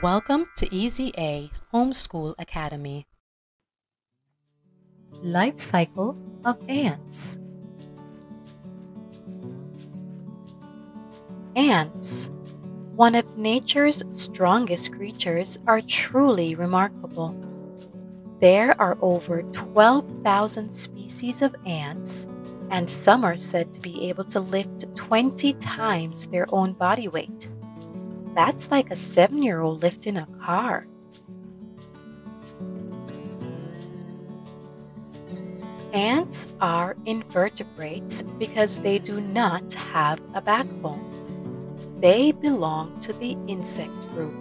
Welcome to EZA Homeschool Academy. Life cycle of ants. Ants, one of nature's strongest creatures, are truly remarkable. There are over 12,000 species of ants, and some are said to be able to lift 20 times their own body weight. That's like a seven year old lifting a car. Ants are invertebrates because they do not have a backbone. They belong to the insect group.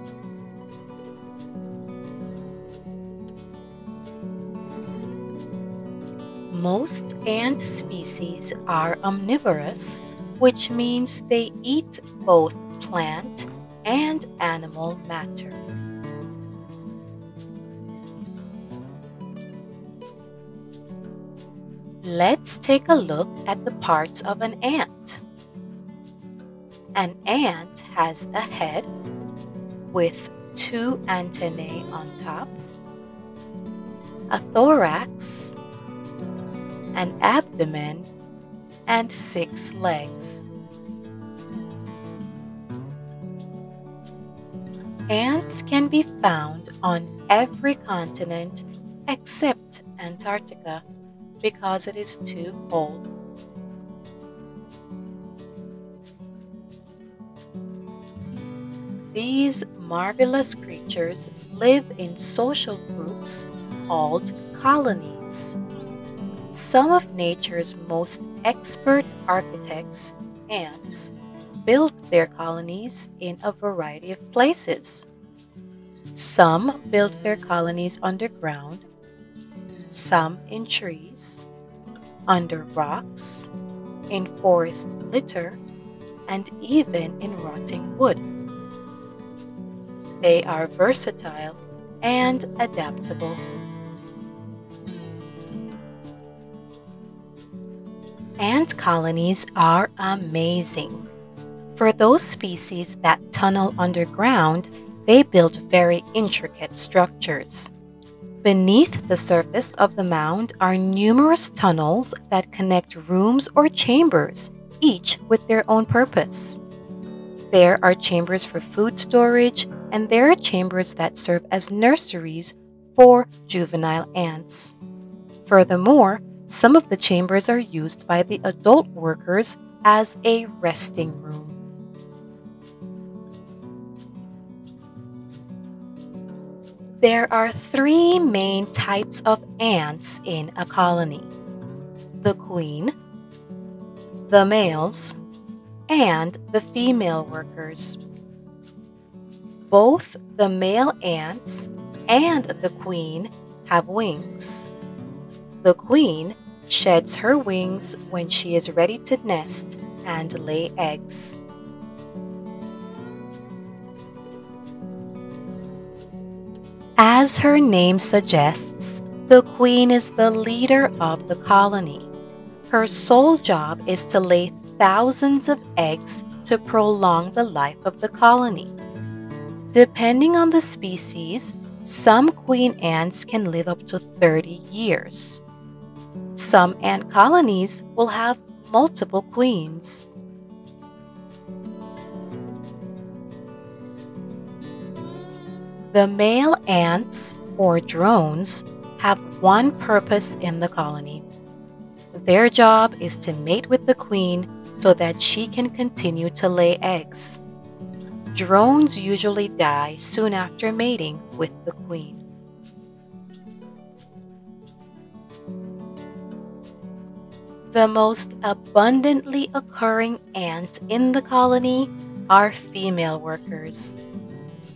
Most ant species are omnivorous, which means they eat both plant and animal matter. Let's take a look at the parts of an ant. An ant has a head with two antennae on top, a thorax, an abdomen, and six legs. Ants can be found on every continent except Antarctica because it is too cold. These marvelous creatures live in social groups called colonies. Some of nature's most expert architects, ants, built their colonies in a variety of places. Some built their colonies underground, some in trees, under rocks, in forest litter, and even in rotting wood. They are versatile and adaptable. Ant colonies are amazing. For those species that tunnel underground, they build very intricate structures. Beneath the surface of the mound are numerous tunnels that connect rooms or chambers, each with their own purpose. There are chambers for food storage, and there are chambers that serve as nurseries for juvenile ants. Furthermore, some of the chambers are used by the adult workers as a resting room. There are three main types of ants in a colony the queen, the males, and the female workers. Both the male ants and the queen have wings. The queen sheds her wings when she is ready to nest and lay eggs. As her name suggests, the queen is the leader of the colony. Her sole job is to lay thousands of eggs to prolong the life of the colony. Depending on the species, some queen ants can live up to 30 years. Some ant colonies will have multiple queens. The male ants, or drones, have one purpose in the colony. Their job is to mate with the queen so that she can continue to lay eggs. Drones usually die soon after mating with the queen. The most abundantly occurring ants in the colony are female workers.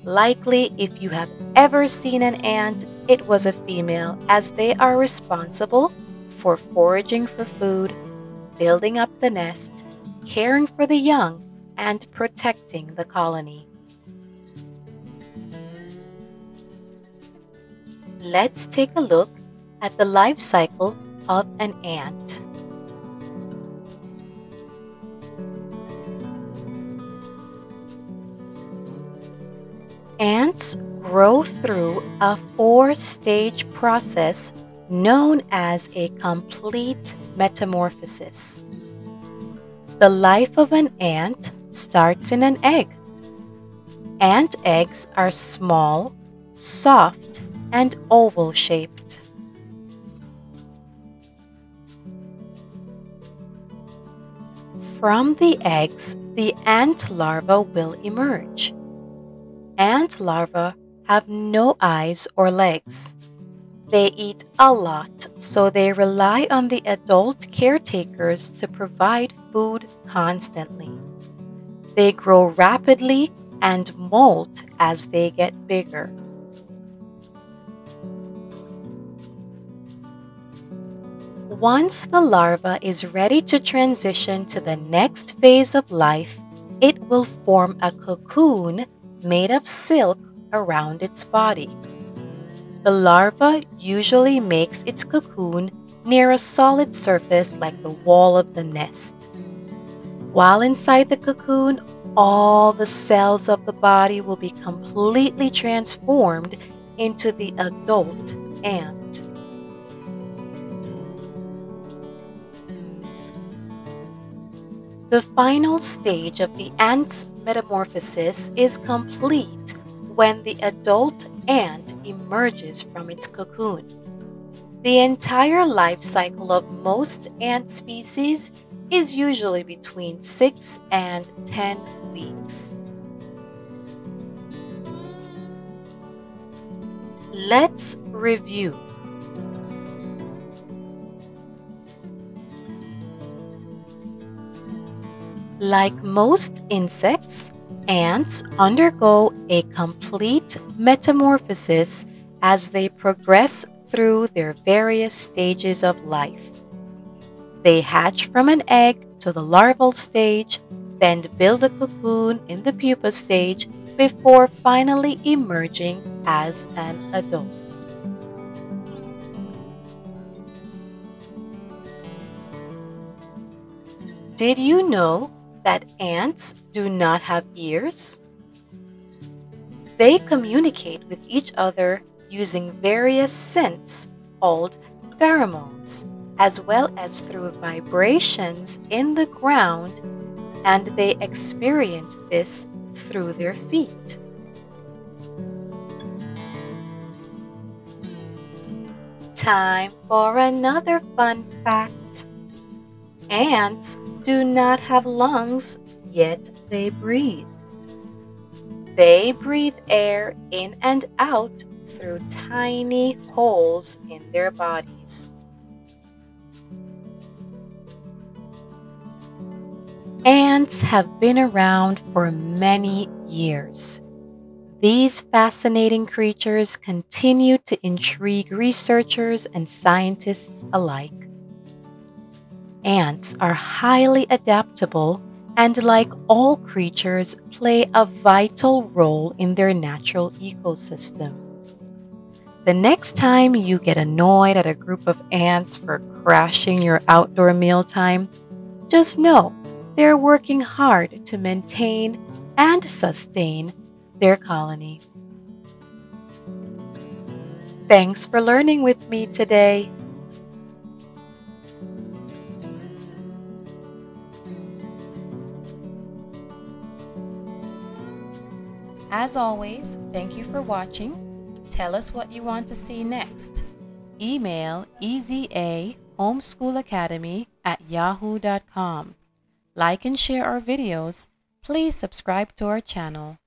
Likely, if you have ever seen an ant, it was a female, as they are responsible for foraging for food, building up the nest, caring for the young, and protecting the colony. Let's take a look at the life cycle of an ant. Ants grow through a four stage process known as a complete metamorphosis. The life of an ant starts in an egg. Ant eggs are small, soft, and oval shaped. From the eggs, the ant larva will emerge. Ant larvae have no eyes or legs. They eat a lot, so they rely on the adult caretakers to provide food constantly. They grow rapidly and molt as they get bigger. Once the larva is ready to transition to the next phase of life, it will form a cocoon made of silk around its body. The larva usually makes its cocoon near a solid surface like the wall of the nest. While inside the cocoon, all the cells of the body will be completely transformed into the adult ant. The final stage of the ant's metamorphosis is complete when the adult ant emerges from its cocoon. The entire life cycle of most ant species is usually between 6 and 10 weeks. Let's review. Like most insects, ants undergo a complete metamorphosis as they progress through their various stages of life. They hatch from an egg to the larval stage, then build a cocoon in the pupa stage before finally emerging as an adult. Did you know that ants do not have ears? They communicate with each other using various scents called pheromones, as well as through vibrations in the ground, and they experience this through their feet. Time for another fun fact. Ants do not have lungs, yet they breathe. They breathe air in and out through tiny holes in their bodies. Ants have been around for many years. These fascinating creatures continue to intrigue researchers and scientists alike. Ants are highly adaptable and, like all creatures, play a vital role in their natural ecosystem. The next time you get annoyed at a group of ants for crashing your outdoor mealtime, just know they're working hard to maintain and sustain their colony. Thanks for learning with me today. As always, thank you for watching. Tell us what you want to see next. Email ezahomeschoolacademy at yahoo.com. Like and share our videos. Please subscribe to our channel.